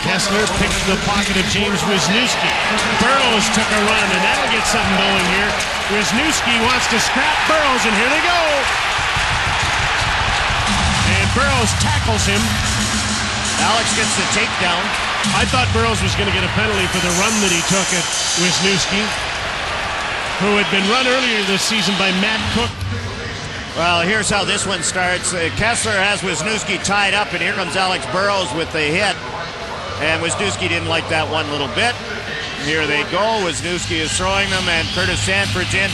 Kesler picked the pocket of James Wisniewski. Burrows took a run, and that'll get something going here. Wisniewski wants to scrap Burrows, and here they go. And Burrows tackles him. Alex gets the takedown. I thought Burrows was going to get a penalty for the run that he took at Wisniewski, who had been run earlier this season by Matt Cooke. Well, here's how this one starts. Uh, Kesler has Wisniewski tied up, and here comes Alex Burrows with the hit. And Wisniewski didn't like that one little bit. Here they go. Wisniewski is throwing them, and Curtis Sanford's in.